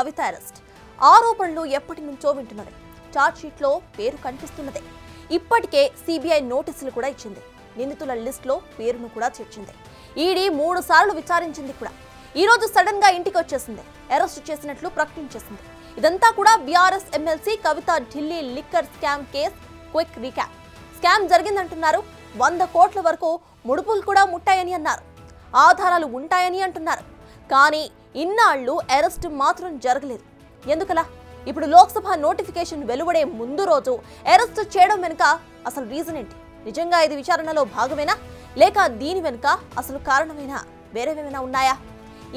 కవిత arrest. ఆరోపణలు ఎప్పటి నుంచో వింటున్నది షీట్లో పేరు కనిపిస్తున్నదే. ఇప్పటికే సిబిఐ నోటీసులు కూడా ఇచ్చింది. నిందితుల లిస్టులో పేరును కూడా చేర్చింది. ఈడీ మూడు సార్లు విచారించింది కూడా. ఈ రోజు సడన్గా ఇంటికి వచ్చేసింది. అరెస్ట్ చేసినట్లు ప్రకటించేసింది. ఇదంతా కూడా BRS MLC Kavitha Delhi liquor scam case quick recap. Scam జరిగిందంటున్నారు. వంద కోట్ల వరకు ముడుపులు కూడా ముట్టాయని అన్నారు. ఆధారాలు ఉంటాయని అంటున్నారు. కానీ ఇన్నాళ్ళు అరెస్ట్ మాత్రం జరగలేదు. ఎందుకలా? ఇప్పుడు లోక్సభ నోటిఫికేషన్ వెలువడే ముందు రోజు అరెస్ట్ చేయడం వెనుక అసలు రీజన్ ఏంటి? నిజంగా ఇది విచారణలో భాగమేనా? లేక దీని వెనుక అసలు కారణమేనా? వేరేవేమైనా ఉన్నాయా?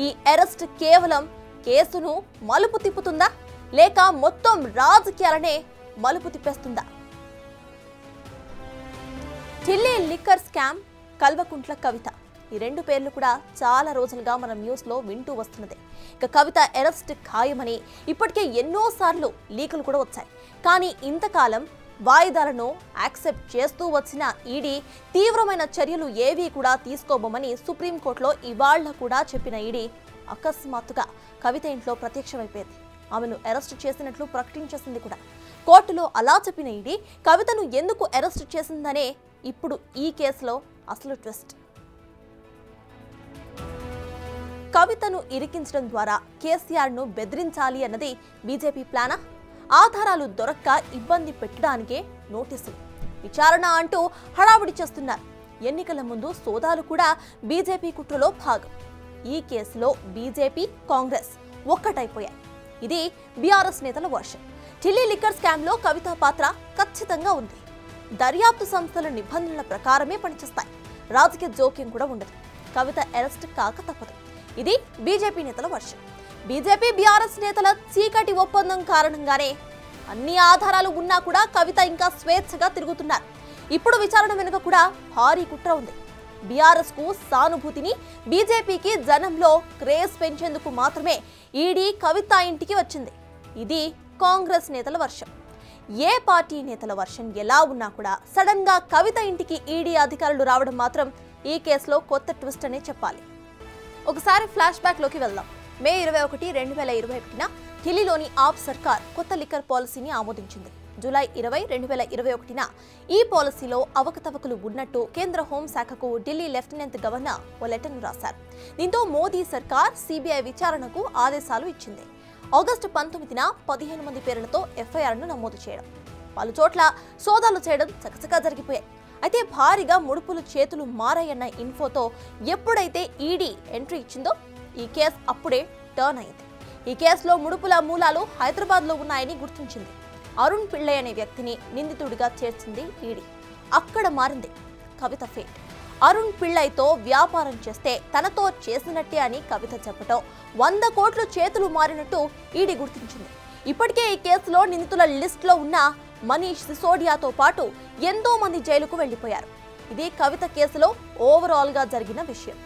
ఈ అరెస్ట్ కేవలం కేసును మలుపు తిప్పుతుందా? లేక మొత్తం రాజకీయాలనే మలుపు తిప్పేస్తుందా? Delhi liquor scam Kalvakuntla Kavitha. ఈ రెండు పేర్లు కూడా చాలా రోజులుగా మనం న్యూస్లో వింటూ వస్తున్నదే. ఇక కవిత అరెస్ట్ ఖాయమని ఇప్పటికే ఎన్నోసార్లు లీకులు కూడా వచ్చాయి. కానీ ఇంతకాలం వాయిదాలను యాక్సెప్ట్ చేస్తూ వచ్చిన ఈడీ తీవ్రమైన చర్యలు ఏవీ కూడా తీసుకోబోమని సుప్రీంకోర్టులో ఇవాళ్ళ కూడా చెప్పిన ఈడీ అకస్మాత్తుగా కవిత ఇంట్లో ప్రత్యక్షమైపోయింది. ఆమెను అరెస్ట్ చేసినట్లు ప్రకటించేసింది కూడా. కోర్టులో అలా చెప్పిన ఈడీ కవితను ఎందుకు అరెస్ట్ చేసిందనే ఇప్పుడు ఈ కేసులో అసలు ట్విస్ట్. కవితను ఇరికించడం ద్వారా కేసీఆర్ను బెదిరించాలి అన్నది బీజేపీ ప్లానా? ఆధారాలు దొరక్క ఇబ్బంది పెట్టడానికే నోటీసులు విచారణ అంటూ హడావుడి చేస్తున్నారు. ఎన్నికల ముందు సోదాలు కూడా బీజేపీ కుట్రలో భాగం. ఈ కేసులో బీజేపీ కాంగ్రెస్ ఒక్కటైపోయాయి. ఇది బీఆర్ఎస్ నేతల వర్షన్ ఢిల్లీ లిక్కర్ స్కామ్లో కవిత పాత్ర ఖచ్చితంగా ఉంది. దర్యాప్తు సంస్థల నిబంధనల ప్రకారమే పనిచేస్తాయి. రాజకీయ జోక్యం కూడా ఉండదు. కవిత అరెస్ట్ కాక తప్పదు. ఇది బీజేపీ నేతల వర్షం. బీజేపీ బీఆర్ఎస్ నేతల చీకటి ఒప్పందం కారణంగానే అన్ని ఆధారాలు ఉన్నా కూడా కవిత ఇంకా స్వేచ్ఛగా తిరుగుతున్నారు. ఇప్పుడు విచారణ వెనుక కూడా భారీ కుట్ర ఉంది. బీఆర్ఎస్కు సానుభూతిని బీజేపీకి జనంలో క్రేజ్ పెంచేందుకు మాత్రమే ఈడీ కవిత ఇంటికి వచ్చింది. ఇది కాంగ్రెస్ నేతల వర్షం. ఏ పార్టీ నేతల వర్షం ఎలా ఉన్నా కూడా సడన్గా కవిత ఇంటికి ఈడీ అధికారులు రావడం మాత్రం ఈ కేసులో కొత్త ట్విస్ట్ అనే చెప్పాలి. ఒకసారి ఫ్లాష్ బ్యాక్లోకి వెళ్దాం. మే ఇరవై ఒకటి రెండు వేల ఇరవై ఒకటిన ఢిల్లీలోని ఆప్ సర్కార్ కొత్త లిక్కర్ పాలసీని ఆమోదించింది. జూలై ఇరవై రెండు వేల ఇరవై ఒకటిన ఈ పాలసీలో అవకతవకలు ఉన్నట్టు కేంద్ర హోంశాఖకు ఢిల్లీ లెఫ్టినెంట్ గవర్నర్ ఓ లెటర్ను రాశారు. దీంతో మోదీ సర్కార్ సిబిఐ విచారణకు ఆదేశాలు ఇచ్చింది. ఆగస్టు పంతొమ్మిదిన పదిహేను మంది పేర్లతో ఎఫ్ఐఆర్ను నమోదు చేయడం. పలు చోట్ల సోదాలు చేయడం చకచకా జరిగిపోయాయి. అయితే భారీగా ముడుపులు చేతులు మారాయన్న ఇన్ఫోతో ఎప్పుడైతే ఈడీ ఎంట్రీ ఇచ్చిందో ఈ కేసు అప్పుడే టర్న్ అయింది. ఈ కేసులో ముడుపుల మూలాలు హైదరాబాద్లో ఉన్నాయని గుర్తించింది. అరుణ్ పిళ్ళై అనే వ్యక్తిని నిందితుడిగా చేర్చింది ఈడీ. అక్కడ మారింది కవిత ఫేట్. అరుణ్ పిళ్ళైతో వ్యాపారం చేస్తే తనతో చేసినట్టే అని కవిత చెప్పటం వంద కోట్లు చేతులు మారినట్టు ఈడీ గుర్తించింది. ఇప్పటికే ఈ కేసులో నిందితుల లిస్టులో ఉన్న మనీష్ సిసోడియాతో పాటు ఎంతో మంది జైలుకు వెళ్ళిపోయారు ఇది కవిత కేసులో ఓవరాల్గా జరిగిన విషయం.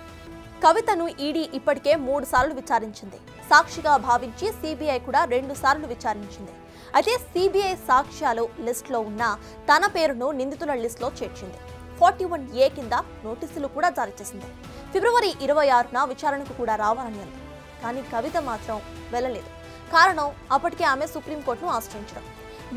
కవితను ఈడీ ఇప్పటికే మూడు సార్లు విచారించింది. సాక్షిగా భావించి సిబిఐ కూడా రెండు సార్లు విచారించింది. అయితే సిబిఐ సాక్ష్యాలు లిస్టులో ఉన్న తన పేరును నిందితుల లిస్టులో చేర్చింది. ఫార్టీ వన్ ఏ కింద నోటీసులు కూడా జారీ చేసింది. ఫిబ్రవరి ఇరవై ఆరున విచారణకు కూడా రావాలని అంది. కానీ కవిత మాత్రం వెళ్ళలేదు. కారణం అప్పటికే ఆమె సుప్రీంకోర్టును ఆశ్రయించడం.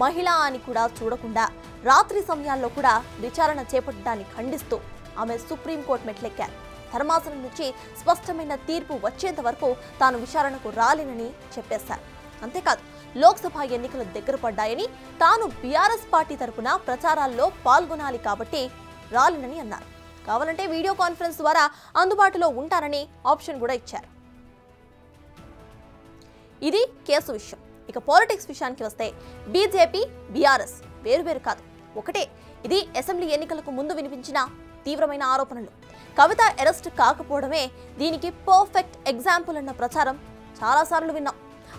మహిళ అని కూడా చూడకుండా రాత్రి సమయాల్లో కూడా విచారణ చేపట్టడాన్ని ఖండిస్తూ ఆమె సుప్రీంకోర్టు మెట్లెక్కారు. ధర్మాసనం నుంచి స్పష్టమైన తీర్పు వచ్చేంత వరకు తాను విచారణకు రాలేనని చెప్పేశారు. అంతేకాదు లోక్సభ ఎన్నికలు దగ్గర పడ్డాయని తాను బీఆర్ఎస్ పార్టీ తరపున ప్రచారాల్లో పాల్గొనాలి కాబట్టి రాలేనని అన్నారు. కావాలంటే వీడియో కాన్ఫరెన్స్ ద్వారా అందుబాటులో ఉంటానని ఆప్షన్ కూడా ఇచ్చారు. ఇది కేసు విషయం. ఇక పాలిటిక్స్ విషయానికి వస్తే బీజేపీ బీఆర్ఎస్ వేరువేరు కాదు. ఒకటే ఇది అసెంబ్లీ ఎన్నికలకు ముందు వినిపించిన తీవ్రమైన ఆరోపణలు. కవిత అరెస్ట్ కాకపోవడమే దీనికి పర్ఫెక్ట్ ఎగ్జాంపుల్ అన్న ప్రచారం చాలాసార్లు విన్నాం.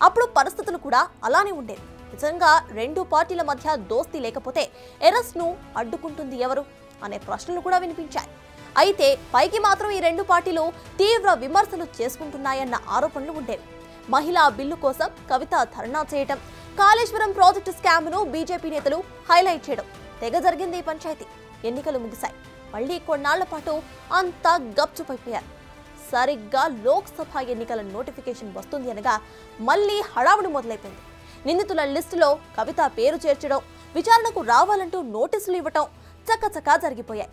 అప్పుడు పరిస్థితులు కూడా అలానే ఉండేవి. నిజంగా రెండు పార్టీల మధ్య దోస్తీ లేకపోతే అరెస్ట్ను అడ్డుకుంటుంది ఎవరు అనే ప్రశ్నలు కూడా వినిపించాయి. అయితే పైకి మాత్రం ఈ రెండు పార్టీలు తీవ్ర విమర్శలు చేసుకుంటున్నాయన్న ఆరోపణలు ఉండేవి. మహిళా బిల్లు కోసం కవిత ధర్నా చేయటం కాళేశ్వరం ప్రాజెక్టు స్కామ్ను బీజేపీ నేతలు హైలైట్ చేయడం తెగ జరిగింది ఈ పంచాయతీ. ఎన్నికలు ముగిశాయి. మళ్ళీ కొన్నాళ్ళ పాటు అంతా గప్చుపైపోయారు. సరిగ్గా లోక్సభ ఎన్నికల నోటిఫికేషన్ వస్తుంది అనగా మళ్ళీ హడావుడి మొదలైపోయింది. నిందితుల లిస్టులో కవిత పేరు చేర్చడం విచారణకు రావాలంటూ నోటీసులు ఇవ్వటం చకచకా జరిగిపోయాయి.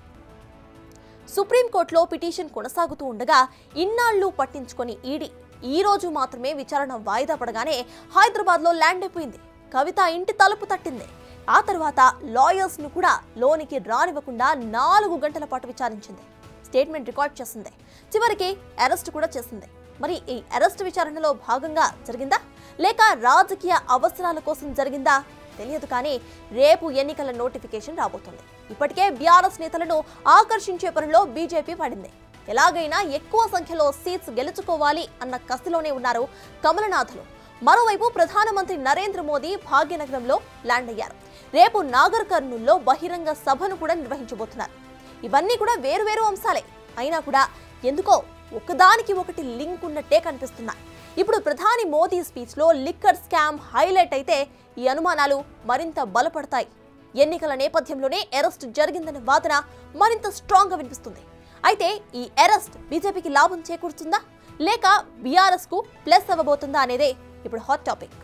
సుప్రీంకోర్టులో పిటిషన్ కొనసాగుతూ ఉండగా ఇన్నాళ్ళు పట్టించుకొని ఈడీ ఈ రోజు మాత్రమే విచారణ వాయిదా పడగానే హైదరాబాద్లో ల్యాండ్ అయిపోయింది. కవిత ఇంటి తలుపు తట్టింది. ఆ తర్వాత లాయర్స్ను కూడా లోనికి రానివ్వకుండా నాలుగు గంటల పాటు విచారించింది. స్టేట్మెంట్ రికార్డ్ చేసింది. చివరికి అరెస్ట్ కూడా చేసింది. మరి ఈ అరెస్ట్ విచారణలో భాగంగా జరిగిందా? లేక రాజకీయ అవసరాల కోసం జరిగిందా? తెలియదు కానీ రేపు ఎన్నికల నోటిఫికేషన్ రాబోతుంది. ఇప్పటికే బీఆర్ఎస్ నేతలను ఆకర్షించే పనిలో బీజేపీ పడింది. ఎలాగైనా ఎక్కువ సంఖ్యలో సీట్స్ గెలుచుకోవాలి అన్న కసిలోనే ఉన్నారు కమలనాథులు. మరోవైపు ప్రధానమంత్రి నరేంద్ర మోదీ భాగ్యనగరంలో ల్యాండ్ అయ్యారు. రేపు నాగర్ కర్నూల్లో బహిరంగ సభను కూడా నిర్వహించబోతున్నారు. ఇవన్నీ కూడా వేరువేరు అంశాలే. అయినా కూడా ఎందుకో ఒకదానికి ఒకటి లింక్ ఉన్నట్టే కనిపిస్తున్నాయి. ఇప్పుడు ప్రధాని మోదీ స్పీచ్లో లిక్కర్ స్కామ్ హైలైట్ అయితే ఈ అనుమానాలు మరింత బలపడతాయి. ఎన్నికల నేపథ్యంలోనే అరెస్ట్ జరిగిందనే వాదన మరింత స్ట్రాంగ్గా వినిపిస్తుంది. అయితే ఈ అరెస్ట్ బీజేపీకి లాభం చేకూరుతుందా? లేక బీఆర్ఎస్కు ప్లస్ అవ్వబోతుందా అనేదే ఇప్పుడు హాట్ టాపిక్